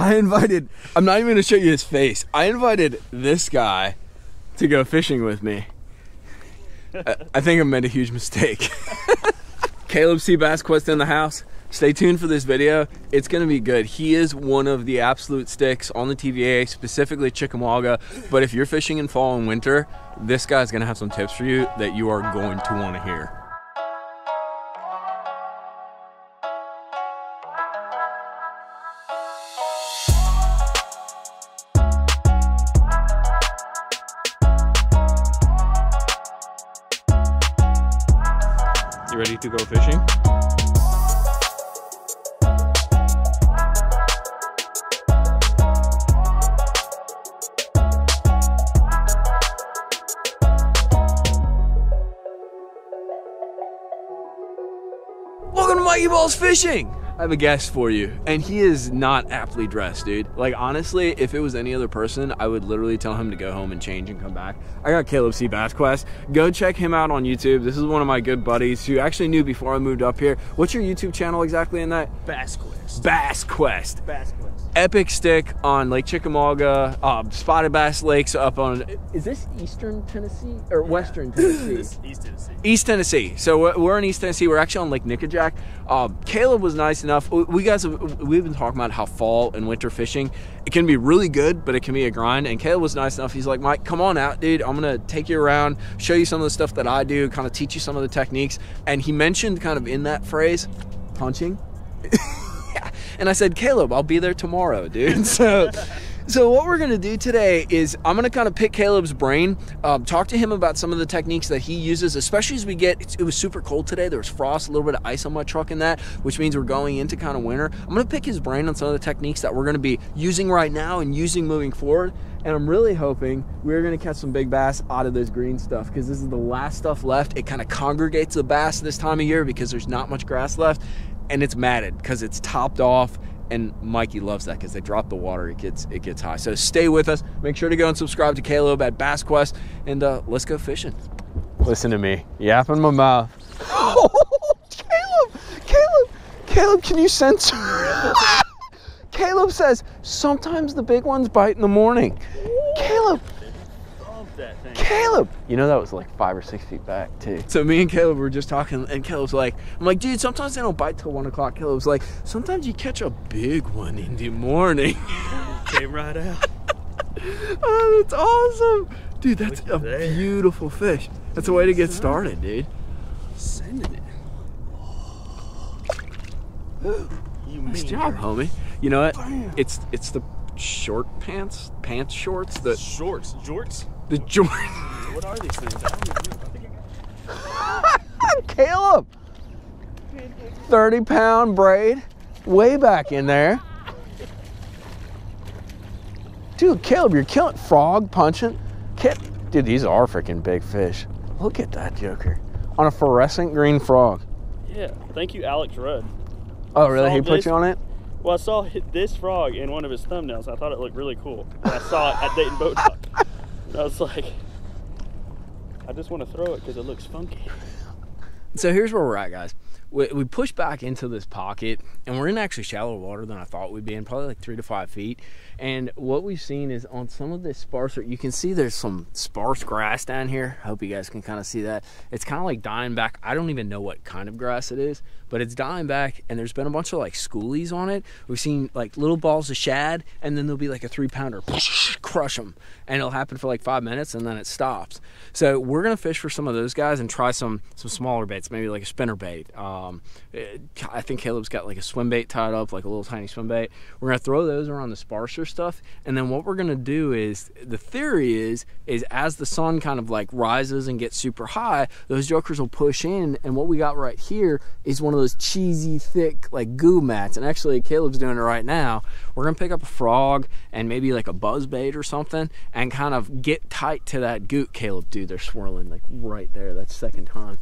I invited. I'm not even gonna show you his face. I invited this guy to go fishing with me. I, I think I made a huge mistake. Caleb C. Bass Quest in the house. Stay tuned for this video. It's gonna be good. He is one of the absolute sticks on the TVA, specifically Chickamauga. But if you're fishing in fall and winter, this guy's gonna have some tips for you that you are going to want to hear. You ready to go fishing? Welcome to Mikeybalzz Fishing. I have a guest for you, and he is not aptly dressed, dude. Like honestly, if it was any other person, I would literally tell him to go home and change and come back. I got Caleb C. Bass Quest. Go check him out on YouTube. This is one of my good buddies who actually knew before I moved up here. What's your YouTube channel exactly in that? Bass Quest. Bass Quest. Bass Quest. Epic stick on Lake Chickamauga, uh, spotted bass lakes up on. Is this Eastern Tennessee or Western Tennessee? East Tennessee. East Tennessee. So we're- we're in East Tennessee. We're actually on Lake Nickajack. Um, Caleb was nice enough. We- We guys, have, we've been talking about how fall and winter fishing it can be really good, but it can be a grind. And Caleb was nice enough. He's like, Mike, come on out, dude. I'm gonna take you around, show you some of the stuff that I do, kind of teach you some of the techniques. And he mentioned kind of in that phrase, punching. And I said, Caleb, I'll be there tomorrow, dude. So. So what we're gonna do today is I'm gonna kind of pick Caleb's brain, um, talk to him about some of the techniques that he uses, especially as we get. It was super cold today. There was frost, a little bit of ice on my truck, and that, which means we're going into kind of winter. I'm gonna pick his brain on some of the techniques that we're gonna be using right now and using moving forward. And I'm really hoping we're gonna catch some big bass out of this green stuff because this is the last stuff left. It kind of congregates the bass this time of year because there's not much grass left, and it's matted because it's topped off and Mikey loves that because they drop the water, it gets it gets high. So stay with us. Make sure to go and subscribe to Caleb at Bass Quest, and uh, let's go fishing. Listen to me, yapping my mouth. Oh, Caleb, Caleb, Caleb, can you censor? Caleb says sometimes the big ones bite in the morning. Caleb, Love that thing. Caleb. You know that was like five or six feet back too. So me and Caleb were just talking, and Caleb's like, "I'm like, dude, sometimes they don't bite till one o'clock." Caleb's like, "Sometimes you catch a big one in the morning." Came right out. oh, that's awesome, dude. That's a at that. beautiful fish. That's a way to get started, dude. Sending it. You Nice job, dirt. homie. You know what? Bam. It's it's the short pants, pants shorts, the Shorts. Jorts. The Jordan. What are these things? I don't know. I think I Caleb, thirty pound braid, way back in there. Dude, Caleb, you're killing frog punching. Dude, these are freaking big fish. Look at that joker on a fluorescent green frog. Yeah. Thank you, Alex Rudd. Oh, really? He put this- you on it? Well, I saw this frog in one of his thumbnails. I thought it looked really cool. I saw it at Dayton Boat Dock. I was like, I just want to throw it because it looks funky. So here's where we're at, guys. We, we push back into this pocket, and we're in actually shallower water than I thought we'd be in, probably like three to five feet. And what we've seen is on some of this sparser, you can see there's some sparse grass down here. I hope you guys can kind of see that. It's kind of like dying back. I don't even know what kind of grass it is, but it's dying back, and there's been a bunch of like schoolies on it. We've seen like little balls of shad, and then there'll be like a three pounder, crush them, and it'll happen for like five minutes, and then it stops. So we're gonna fish for some of those guys and try some some smaller baits, maybe like a spinner bait. Um, eh, I think Caleb's got like a swim bait tied up, like a little tiny swim bait. We're gonna throw those around the sparser stuff, and then what we're gonna do is the theory is is as the sun kind of like rises and gets super high, those jokers will push in, and what we got right here is one of those cheesy thick like goo mats. And actually, Caleb's doing it right now. We're gonna pick up a frog and maybe like a buzz bait or something, and kind of get tight to that goot. Caleb, dude, they're swirling like right there. That's second time.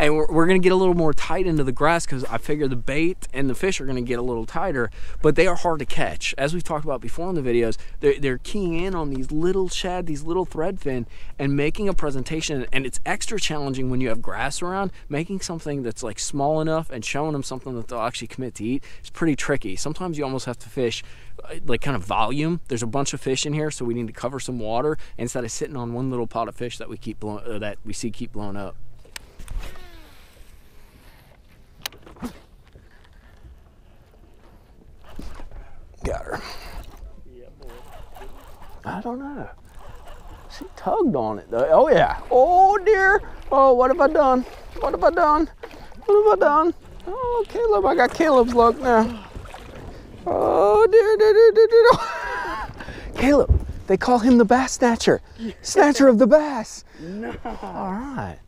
And we're, we're going to get a little more tight into the grass because I figure the bait and the fish are going to get a little tighter, but they are hard to catch. As we've talked about before in the videos, they're, they're keying in on these little shad, these little thread fin, and making a presentation. And it's extra challenging when you have grass around. Making something that's like small enough and showing them something that they'll actually commit to eat is pretty tricky. Sometimes you almost have to fish uh, like kind of volume. There's a bunch of fish in here, so we need to cover some water instead of sitting on one little pot of fish that we keep blow, uh, that we see keep blowing up. Got her. Yeah, boy. I don't know. She tugged on it though. Oh yeah. Oh dear. Oh, what have I done? What have I done? What have I done? Oh, Caleb, I got Caleb's luck now. Oh dear, dear, dear, dear, dear. Caleb, they call him the bass snatcher. Snatcher of the bass. No. All right.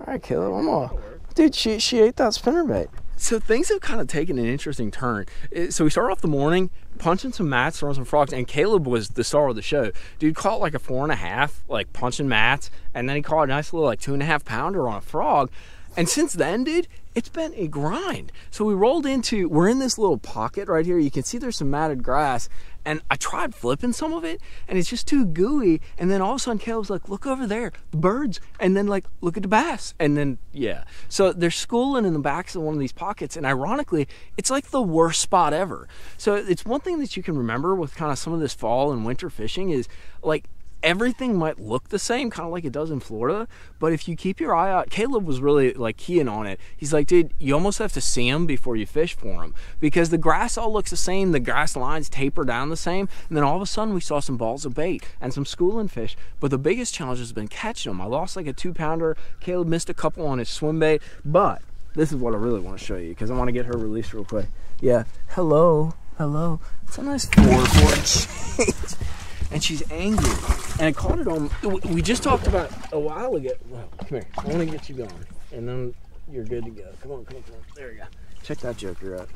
All right, Caleb, I'm all. Dude, she, she ate that spinnerbait. So things have kind of taken an interesting turn. Eh, so we started off the morning punching some mats, throwing some frogs, and Caleb was the star of the show. Dude caught like a four and a half, like punching mats, and then he caught a nice little like two and a half pounder on a frog. And since then, dude, it's been a grind. So we rolled into, we're in this little pocket right here. You can see there's some matted grass. And I tried flipping some of it, and it's just too gooey. And then all of a sudden, Caleb's like, look over there, the birds. And then, like, look at the bass. And then, yeah. So they're schooling in the backs of one of these pockets. And ironically, it's like the worst spot ever. So it's one thing that you can remember with kind of some of this fall and winter fishing is like, everything might look the same, kind of like it does in Florida. But if you keep your eye out, Caleb was really like keying on it. He's like, dude, you almost have to see them before you fish for them because the grass all looks the same. The grass lines taper down the same. And then all of a sudden, we saw some balls of bait and some schooling fish. But the biggest challenge has been catching them. I lost like a two pounder. Caleb missed a couple on his swim bait. But this is what I really want to show you because I want to get her released real quick. Yeah. Hello. Hello. It's a nice four four change and she's angry. And I caught it on. We just talked about a while ago. Well, come here. I want to get you going, and then you're good to go. Come on, come on, come on. There you go. Check that joker out.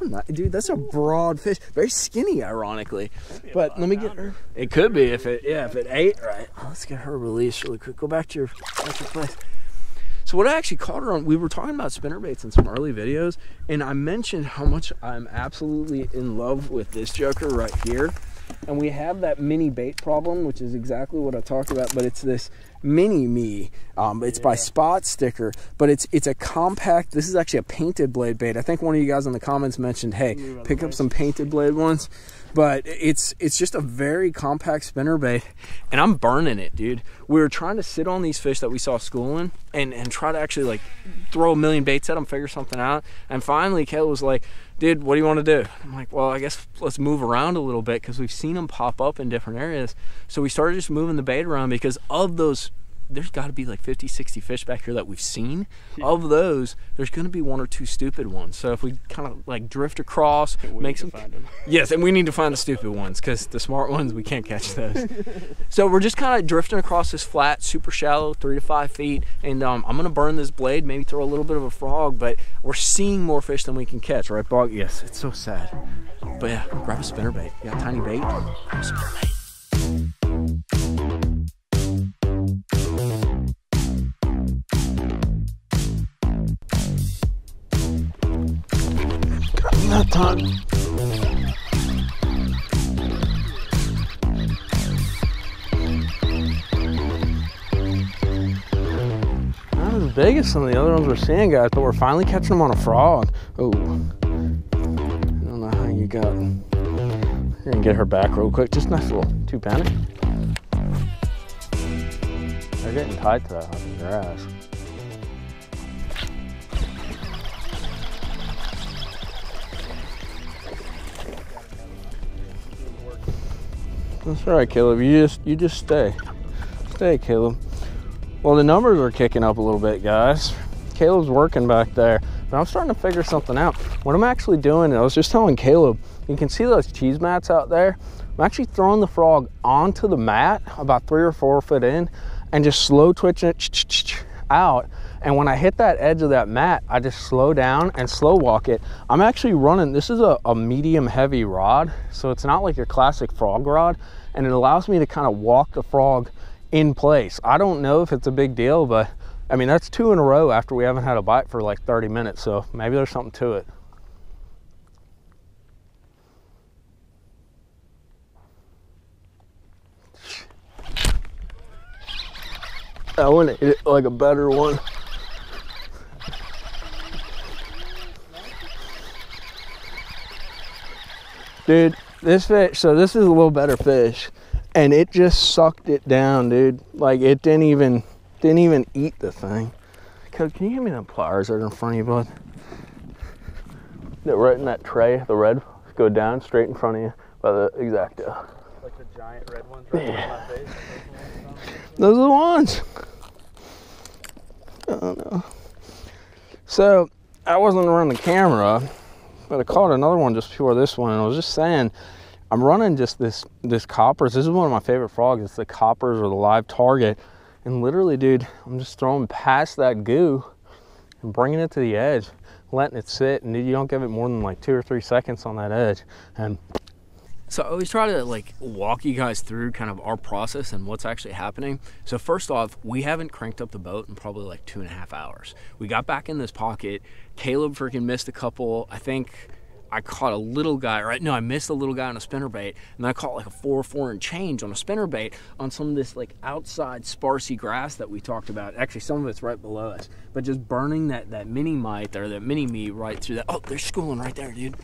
That's dude. That's a broad fish. Very skinny, ironically. But let me get her. It could be if it, yeah, if it ate right. Oh, let's get her released really quick. Go back to your, back to your place. So what I actually caught her on, we were talking about spinner baits in some early videos, and I mentioned how much I'm absolutely in love with this joker right here. And we have that mini bait problem, which is exactly what I talked about, but it's this mini me. Um, it's by Spot Sticker, but it's it's a compact. This is actually a painted blade bait. I think one of you guys in the comments mentioned, "Hey, pick up some painted blade ones." But it's it's just a very compact spinner bait, and I'm burning it, dude. We were trying to sit on these fish that we saw schooling and and try to actually like throw a million baits at them, figure something out. And finally, Caleb was like, "Dude, what do you want to do?" I'm like, "Well, I guess let's move around a little bit because we've seen them pop up in different areas." So we started just moving the bait around because of those there's got to be like 50 60 fish back here that we've seen. Of those there's going to be one or two stupid ones. So if we kind of like drift across We make some yes and we need to find the stupid ones because the smart ones we can't catch those. So we're just kind of drifting across this flat super shallow three to five feet and um, i'm going to burn this blade maybe throw a little bit of a frog but we're seeing more fish than we can catch right bog? Yes it's so sad. But yeah grab a spinner bait you got a tiny bait? Grab a Not as big as some of the other ones we're seeing, guys, but we're finally catching them on a frog. Oh, I don't know how you got. You're gonna get her back real quick. Just nice little two pounder. They're getting tight to that grass. That's right, Caleb. You just you just stay. Stay, Caleb. Well, the numbers are kicking up a little bit, guys. Caleb's working back there, but I'm starting to figure something out. What I'm actually doing, I was just telling Caleb, you can see those cheese mats out there. I'm actually throwing the frog onto the mat about three or four foot in and just slow twitching it out. And when I hit that edge of that mat, I just slow down and slow walk it. I'm actually running, this is a, a medium heavy rod, so it's not like your classic frog rod, and it allows me to kind of walk the frog in place. I don't know if it's a big deal, but I mean, that's two in a row after we haven't had a bite for like 30 minutes, so maybe there's something to it. I want to hit it like a better one. Dude, this fish, so this is a little better fish. And it just sucked it down, dude. Like it didn't even didn't even eat the thing. Can you give me them pliers that are in front of you, bud? That right in that tray, the red, go down straight in front of you by the exacto. Uh, like the giant red ones right Yeah. my face. Those are the ones. Oh no. So I wasn't around the camera, but I caught another one just before this one, and I was just saying, I'm running just this this Koppers. This is one of my favorite frogs. It's the Koppers or the live target, and literally, dude, I'm just throwing past that goo and bringing it to the edge, letting it sit, and you don't give it more than like two or three seconds on that edge, and So I always try to like walk you guys through kind of our process and what's actually happening. So first off, we haven't cranked up the boat in probably like two and a half hours. We got back in this pocket. Caleb freaking missed a couple. I think I caught a little guy, right? No, I missed a little guy on a spinner bait, and I caught like a four, four and change on a spinner bait on some of this like outside sparsy grass that we talked about. Actually, some of it's right below us, but just burning that that mini mite or that mini me right through that. Oh, they're schooling right there, dude.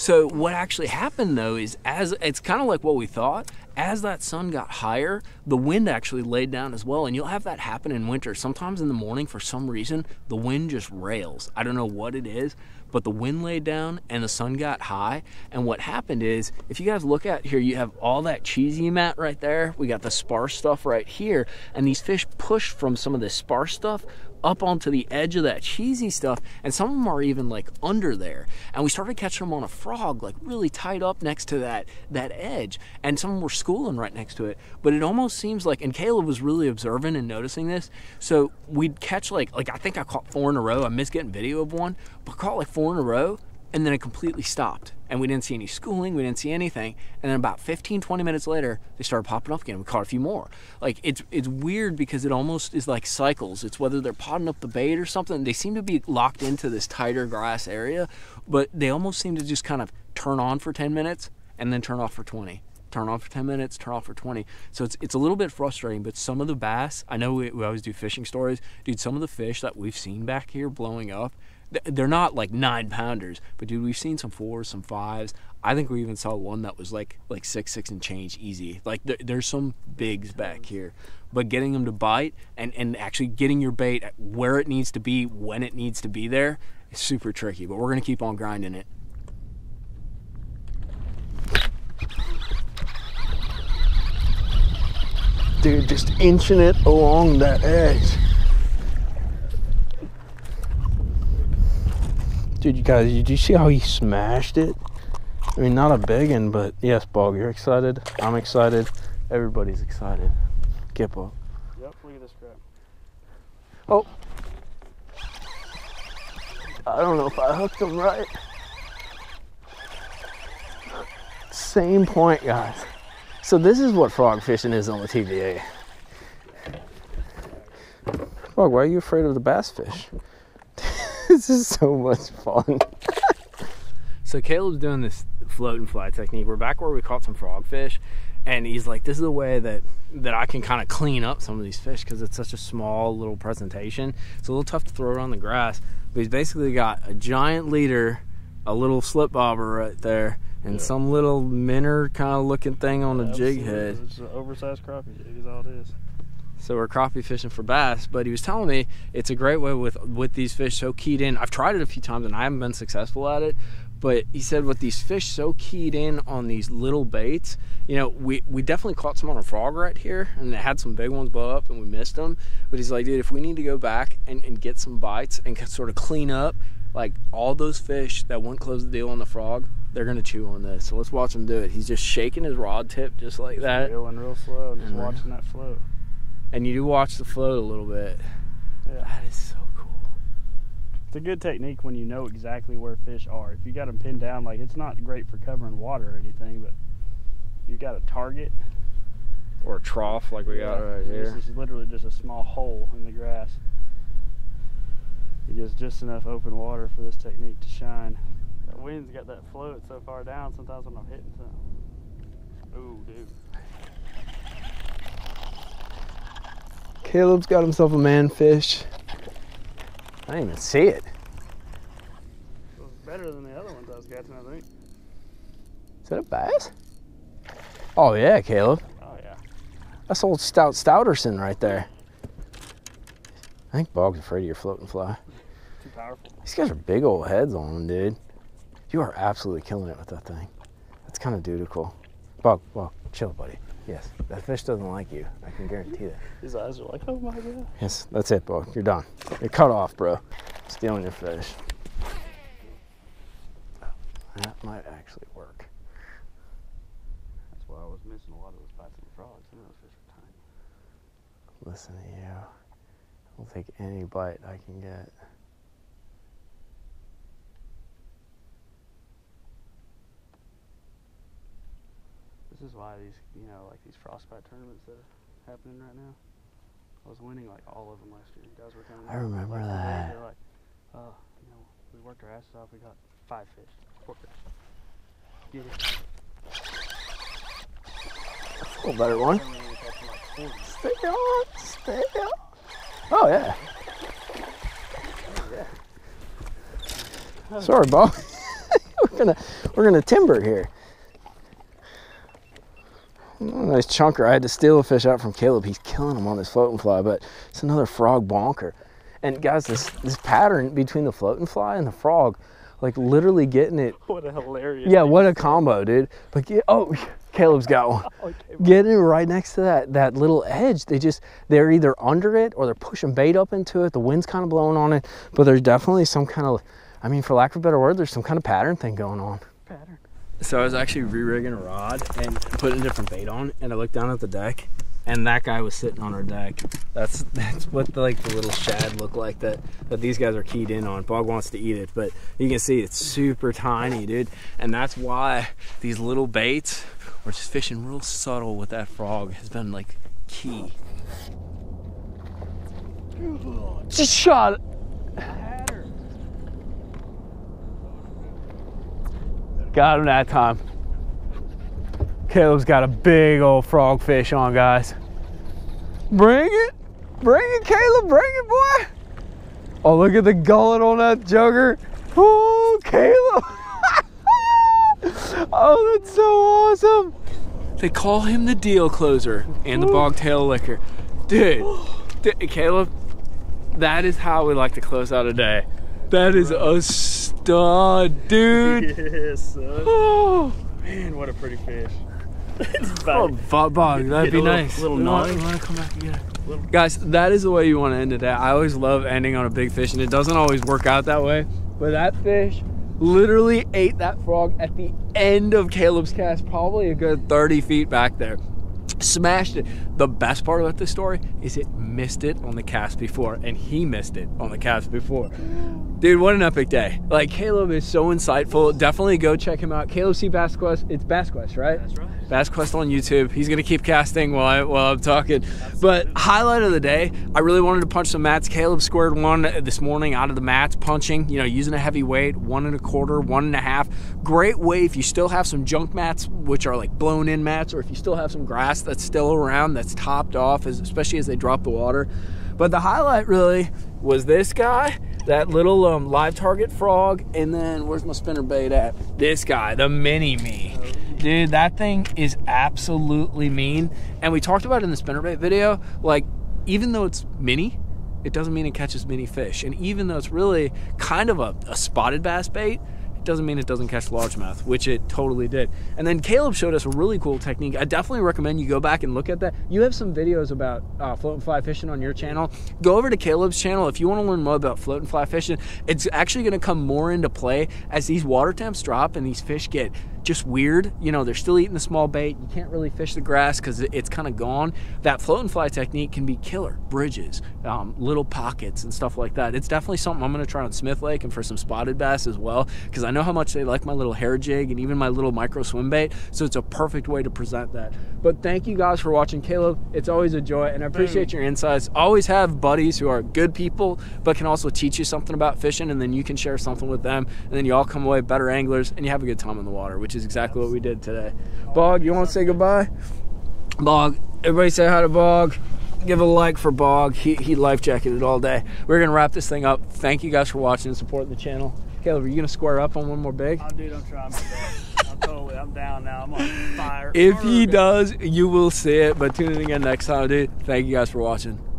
So what actually happened though is as it's kind of like what we thought. As that sun got higher, the wind actually laid down as well, and you'll have that happen in winter. Sometimes in the morning, for some reason, the wind just rails. I don't know what it is, but the wind laid down and the sun got high. And what happened is, if you guys look at here, you have all that cheesy mat right there. We got the sparse stuff right here, and these fish pushed from some of the sparse stuff up onto the edge of that cheesy stuff, and some of them are even like under there. And we started catching them on a frog, like really tied up next to that that edge, and some of them were schooling right next to it. But it almost seems like, and Caleb was really observant and noticing this. So we'd catch like like I think I caught four in a row. I missed getting video of one, but caught like four in a row. And then it completely stopped. And we didn't see any schooling, we didn't see anything. And then about 15, 20 minutes later, they started popping up again. We caught a few more. Like it's it's weird because it almost is like cycles. It's whether they're potting up the bait or something. They seem to be locked into this tighter grass area, but they almost seem to just kind of turn on for 10 minutes and then turn off for 20 turn on for 10 minutes, turn off for 20. So it's, it's a little bit frustrating, but some of the bass, I know we, we always do fishing stories. Dude, some of the fish that we've seen back here blowing up, they're not like nine pounders, but dude, we've seen some fours, some fives. I think we even saw one that was like like six, six and change easy. Like there, there's some bigs back here, but getting them to bite and, and actually getting your bait where it needs to be, when it needs to be there, is super tricky. But we're gonna keep on grinding it. dude, just inching it along that edge. Dude, you guys, did you see how he smashed it? I mean, not a big one, but yes, Bog, you're excited. I'm excited. Everybody's excited. Get Bog. Yep, look at this crap. Oh. I don't know if I hooked him right. Same point, guys. So this is what frog fishing is on the TVA. Frog, why are you afraid of the bass fish? This is so much fun. So Caleb's doing this float and fly technique. We're back where we caught some frogfish, and he's like, "This is the way that that I can kind of clean up some of these fish because it's such a small little presentation. It's a little tough to throw it on the grass." But he's basically got a giant leader, a little slip bobber right there, and Yeah. some little minnow kind of looking thing on a jig Absolutely. head. It's an oversized crappie jig is all it is. So we're crappie fishing for bass, but he was telling me it's a great way with with these fish so keyed in. I've tried it a few times and I haven't been successful at it, but he said with these fish so keyed in on these little baits, you know, we we definitely caught some on a frog right here, and it had some big ones blow up, and we missed them. But he's like, dude, if we need to go back and, and get some bites and sort of clean up, like all those fish that wouldn't close the deal on the frog, they're gonna chew on this. So let's watch him do it. He's just shaking his rod tip just like that. Reeling real slow just And watching that float. And you do watch the float a little bit. Yeah. That is so cool. It's a good technique when you know exactly where fish are. If you got them pinned down, like it's not great for covering water or anything, but you got a target. or a trough like we got right here. This is literally just a small hole in the grass. It gives just enough open water for this technique to shine. That wind's got that float so far down sometimes when I'm hitting something. Ooh, dude. Caleb's got himself a manfish. I didn't even see it. It was better than the other ones I was catching, I think. Is that a bass? Oh yeah, Caleb. Oh, yeah. That's old Stout Stouterson right there. I think Bog's afraid of your floating fly. Too powerful. These guys are big old heads on them, dude. You are absolutely killing it with that thing. That's kind of dutiful. Bog, Bog, chill, buddy. Yes, that fish doesn't like you. I can guarantee that. His eyes are like, oh my god. Yes, that's it, bro. You're done. You're cut off, bro. Stealing your fish. That might actually work. That's why I was missing a lot of those bites the frogs. Some of those fish are tiny. Listen to you. I'll take any bite I can get. This is why these, you know, like these frostbite tournaments that are happening right now. I was winning like all of them last year. You guys were coming. I remember like, that. They're like, oh, you know, we worked our asses off. We got five fish, four fish. Get it. A little better one. Some of them were catching like 40. Stay on, stay on. Oh yeah. Oh, Sorry, Bob. we're gonna we're gonna timber here. Nice chunker. I had to steal a fish out from Caleb. He's killing them on this floating fly, but it's another frog bonker. And guys, this this pattern between the floating fly and the frog, like literally getting it. What a hilarious. Yeah, what a combo, dude. But get, oh, Caleb's got one. Okay, getting it right next to that that little edge they just they're either under it or they're pushing bait up into it the wind's kind of blowing on it but there's definitely some kind of i mean for lack of a better word there's some kind of pattern thing going on pattern. So I was actually re-rigging a rod and putting a different bait on, and I looked down at the deck, and that guy was sitting on our deck. That's that's what the, like the little shad look like that that these guys are keyed in on. Bog wants to eat it, but you can see it's super tiny, dude, and that's why these little baits or just fishing real subtle with that frog has been like key. just shot got him that time. Caleb's got a big old frog fish on guys. Bring it. Bring it caleb. Bring it boy. Oh look at the gullet on that jugger. Oh caleb. Oh that's so awesome. They call him the deal closer and the bogtail liquor. Dude, d- Caleb, that is how we like to close out a day. That is a dude. Yes, son. Oh, Man, what a pretty fish. It's oh bog, that'd be little- nice. little You wanna- wanna come back and get it? Guys, that is the way you want to end it. I always love ending on a big fish, and it doesn't always work out that way. But that fish literally ate that frog at the end of Caleb's cast, probably a good 30 feet back there. Smashed it. The best part about this story is it missed it on the cast before, and he missed it on the cast before. Dude, what an epic day. Like, Caleb is so insightful. Definitely go check him out. Caleb C. Bass Quest. It's Bass Quest, right? That's right. Bass Quest on YouTube. He's gonna keep casting while, I, while I'm talking. But highlight of the day, I really wanted to punch some mats. Caleb squared one this morning out of the mats, punching. You know, using a heavy weight, one and a quarter, one and a half. Great way if you still have some junk mats, which are like blown in mats, or if you still have some grass that's still around, that's topped off, as, especially as they drop the water. But the highlight really was this guy, that little um, live target frog, and then where's my spinner bait at? This guy, the mini me. Dude, that thing is absolutely mean. And we talked about it in the spinnerbait video. Like, even though it's mini, it doesn't mean it catches mini fish. And even though it's really kind of a, a spotted bass bait, it doesn't mean it doesn't catch largemouth, which it totally did. And then Caleb showed us a really cool technique. I definitely recommend you go back and look at that. You have some videos about uh, float and fly fishing on your channel. Go over to Caleb's channel if you want to learn more about float and fly fishing. It's actually going to come more into play as these water temps drop and these fish get just weird. You know, they're still eating the small bait. You can't really fish the grass because it's kind of gone. That float and fly technique can be killer. Bridges, um, little pockets, and stuff like that. It's definitely something I'm going to try on Smith Lake and for some spotted bass as well because I know how much they like my little hair jig and even my little micro swim bait. So it's a perfect way to present that. But thank you guys for watching, Caleb. It's always a joy, and I appreciate your insights. Always have buddies who are good people, but can also teach you something about fishing, and then you can share something with them, and then you all come away better anglers, and you have a good time in the water, which is exactly what we did today. Bog, you want to say goodbye? Bog, everybody say hi to Bog. Give a like for Bog. He, he life jacketed all day. We're going to wrap this thing up. Thank you guys for watching and supporting the channel. Caleb, are you going to square up on one more big? Oh, dude, I'm trying. I'm totally, I'm down now. I'm on fire. If he does, you will see it. But tune in again next time, dude. Thank you guys for watching.